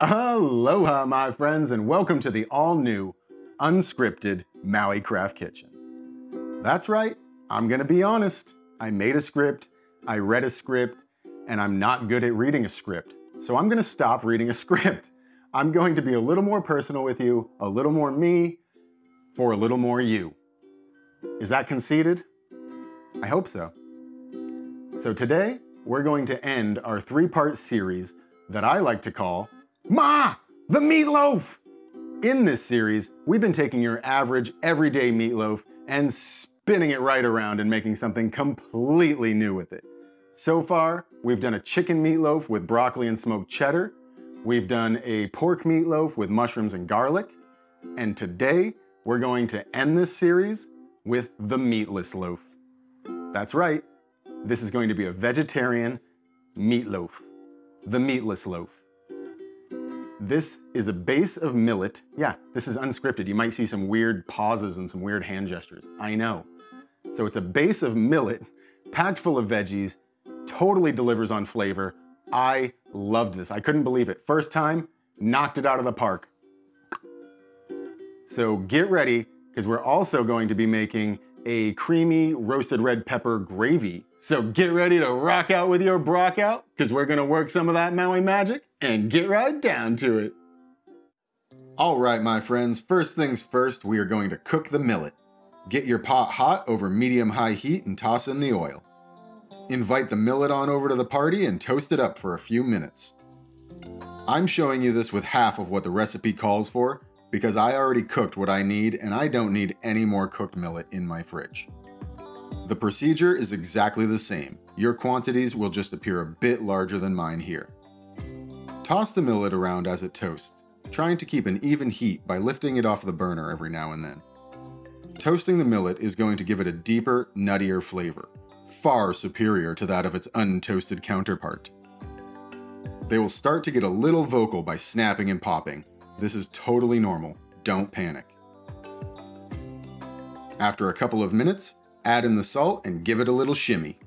Aloha, my friends, and welcome to the all new, unscripted Maui Craft Kitchen. That's right, I'm gonna be honest. I made a script, I read a script, and I'm not good at reading a script. So I'm gonna stop reading a script. I'm going to be a little more personal with you, a little more me, for a little more you. Is that conceded? I hope so. So today, we're going to end our three part series that I like to call Ma, the Meatloaf! In this series, we've been taking your average, everyday meatloaf and spinning it right around and making something completely new with it. So far, we've done a chicken meatloaf with broccoli and smoked cheddar. We've done a pork meatloaf with mushrooms and garlic. And today, we're going to end this series with the meatless loaf. That's right, this is going to be a vegetarian meatloaf, the meatless loaf. This is a base of millet. Yeah, this is unscripted. You might see some weird pauses and some weird hand gestures. I know. So it's a base of millet packed full of veggies, totally delivers on flavor. I loved this. I couldn't believe it. First time, knocked it out of the park. So get ready, because we're also going to be making a creamy roasted red pepper gravy. So get ready to rock out with your brock out, because we're gonna work some of that Maui magic and get right down to it. All right, my friends, first things first, we are going to cook the millet. Get your pot hot over medium-high heat and toss in the oil. Invite the millet on over to the party and toast it up for a few minutes. I'm showing you this with half of what the recipe calls for because I already cooked what I need and I don't need any more cooked millet in my fridge. The procedure is exactly the same. Your quantities will just appear a bit larger than mine here. Toss the millet around as it toasts, trying to keep an even heat by lifting it off the burner every now and then. Toasting the millet is going to give it a deeper, nuttier flavor, far superior to that of its untoasted counterpart. They will start to get a little vocal by snapping and popping. This is totally normal, don't panic. After a couple of minutes, add in the salt and give it a little shimmy.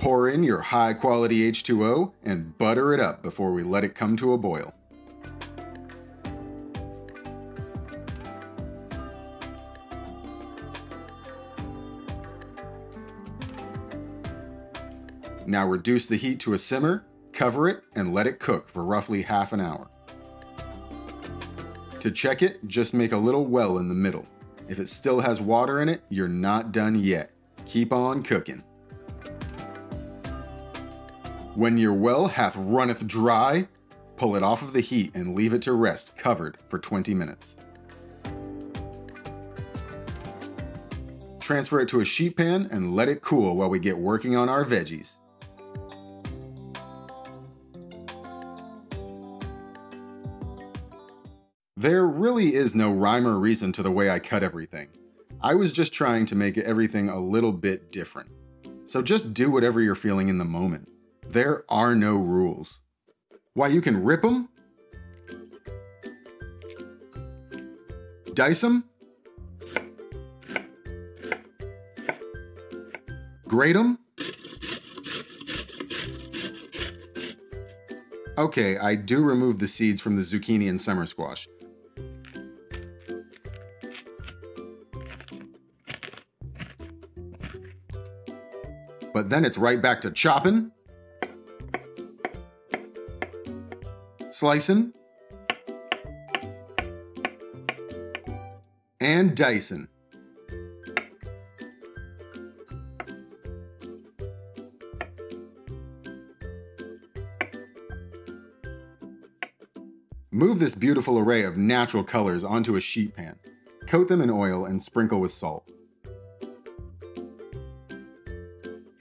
Pour in your high quality H2O and butter it up before we let it come to a boil. Now reduce the heat to a simmer, cover it, and let it cook for roughly half an hour. To check it, just make a little well in the middle. If it still has water in it, you're not done yet. Keep on cooking. When your well hath runneth dry, pull it off of the heat and leave it to rest covered for 20 minutes. Transfer it to a sheet pan and let it cool while we get working on our veggies. There really is no rhyme or reason to the way I cut everything. I was just trying to make everything a little bit different. So just do whatever you're feeling in the moment. There are no rules. Why, you can rip them, dice them, grate them. Okay, I do remove the seeds from the zucchini and summer squash. But then it's right back to chopping, slicing, and dicing. Move this beautiful array of natural colors onto a sheet pan. Coat them in oil and sprinkle with salt.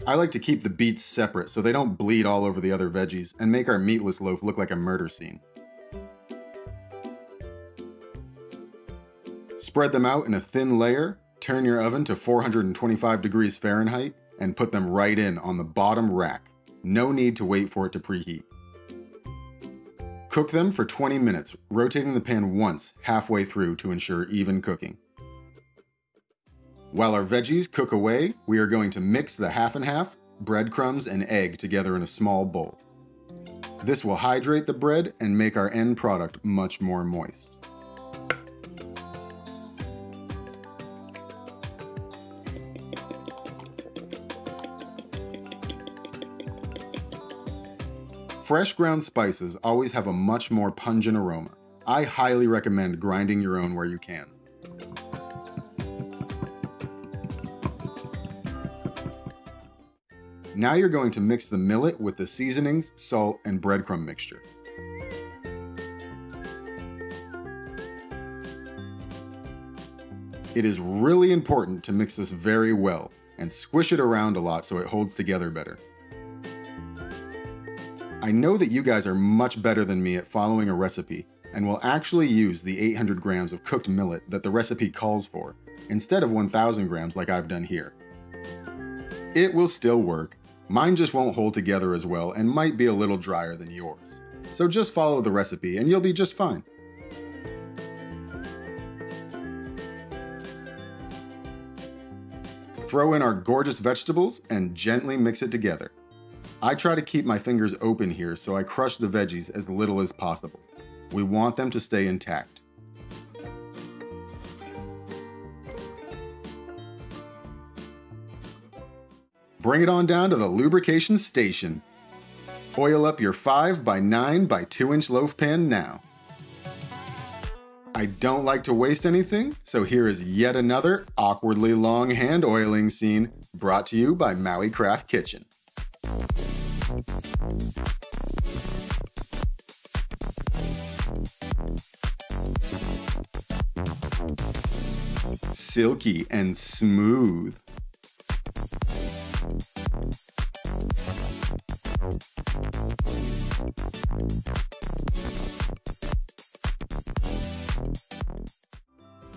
I like to keep the beets separate so they don't bleed all over the other veggies and make our meatless loaf look like a murder scene. Spread them out in a thin layer, turn your oven to 425 degrees Fahrenheit, and put them right in on the bottom rack. No need to wait for it to preheat. Cook them for 20 minutes, rotating the pan once halfway through to ensure even cooking. While our veggies cook away, we are going to mix the half and half, breadcrumbs, and egg together in a small bowl. This will hydrate the bread and make our end product much more moist. Fresh ground spices always have a much more pungent aroma. I highly recommend grinding your own where you can. Now you're going to mix the millet with the seasonings, salt, and breadcrumb mixture. It is really important to mix this very well and squish it around a lot so it holds together better. I know that you guys are much better than me at following a recipe and will actually use the 800 grams of cooked millet that the recipe calls for, instead of 1000 grams like I've done here. It will still work, Mine just won't hold together as well and might be a little drier than yours. So just follow the recipe and you'll be just fine. Throw in our gorgeous vegetables and gently mix it together. I try to keep my fingers open here so I crush the veggies as little as possible. We want them to stay intact. Bring it on down to the lubrication station. Oil up your 5 by 9 by 2 inch loaf pan now. I don't like to waste anything, so here is yet another awkwardly long hand oiling scene brought to you by Maui Craft Kitchen. Silky and smooth.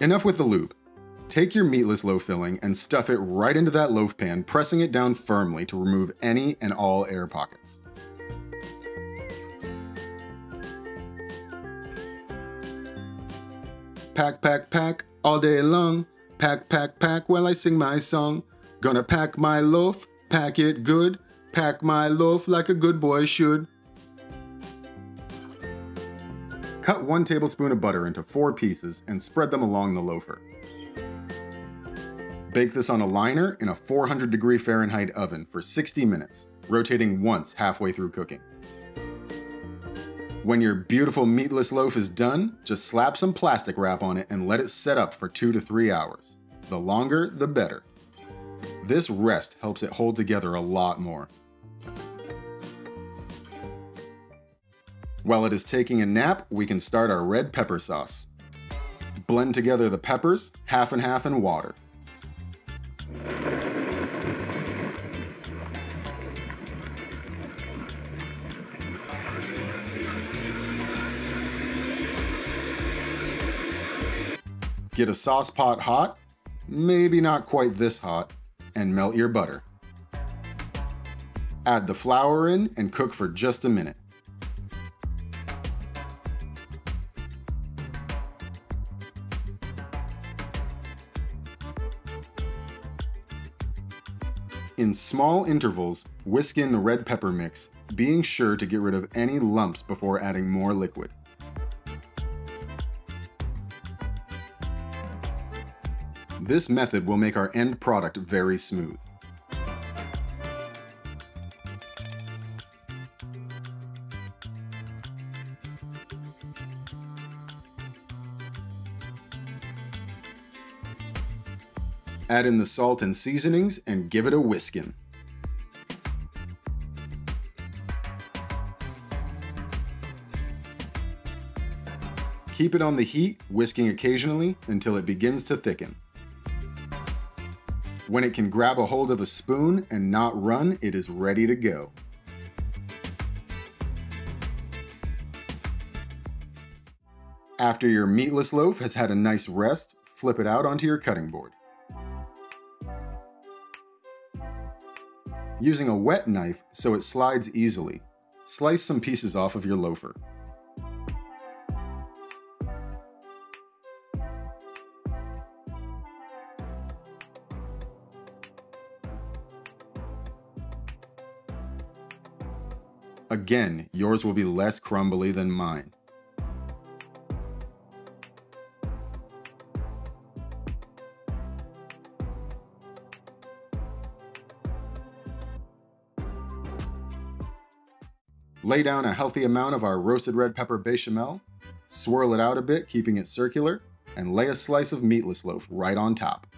Enough with the lube. Take your meatless loaf filling and stuff it right into that loaf pan, pressing it down firmly to remove any and all air pockets. Pack, pack, pack, all day long. Pack, pack, pack while I sing my song. Gonna pack my loaf, pack it good. Pack my loaf like a good boy should. Cut one tablespoon of butter into four pieces and spread them along the loafer. Bake this on a liner in a 400 degree Fahrenheit oven for 60 minutes, rotating once halfway through cooking. When your beautiful meatless loaf is done, just slap some plastic wrap on it and let it set up for two to three hours. The longer, the better. This rest helps it hold together a lot more. While it is taking a nap, we can start our red pepper sauce. Blend together the peppers, half and half in water. Get a sauce pot hot, maybe not quite this hot, and melt your butter. Add the flour in and cook for just a minute. In small intervals, whisk in the red pepper mix, being sure to get rid of any lumps before adding more liquid. This method will make our end product very smooth. Add in the salt and seasonings and give it a whiskin. Keep it on the heat, whisking occasionally until it begins to thicken. When it can grab a hold of a spoon and not run, it is ready to go. After your meatless loaf has had a nice rest, flip it out onto your cutting board. Using a wet knife so it slides easily. Slice some pieces off of your loafer. Again, yours will be less crumbly than mine. Lay down a healthy amount of our roasted red pepper bechamel, swirl it out a bit, keeping it circular, and lay a slice of meatless loaf right on top.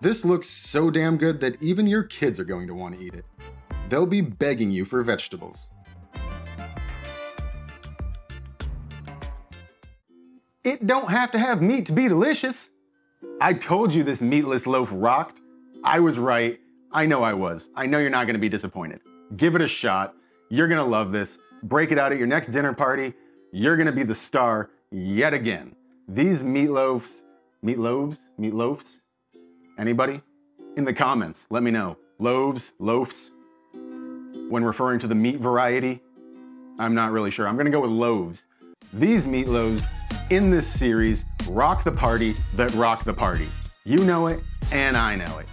This looks so damn good that even your kids are going to want to eat it. They'll be begging you for vegetables. It don't have to have meat to be delicious. I told you this meatless loaf rocked. I was right. I know I was. I know you're not gonna be disappointed. Give it a shot. You're gonna love this. Break it out at your next dinner party. You're gonna be the star yet again. These meatloafs, meatloaves, meatloafs, anybody? In the comments, let me know. Loaves, loafs, when referring to the meat variety, I'm not really sure. I'm gonna go with loaves. These meatloaves in this series rock the party that rock the party. You know it, and I know it.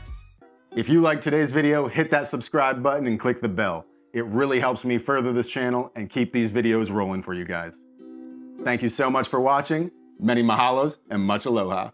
If you liked today's video, hit that subscribe button and click the bell. It really helps me further this channel and keep these videos rolling for you guys. Thank you so much for watching. Many mahalos and much aloha.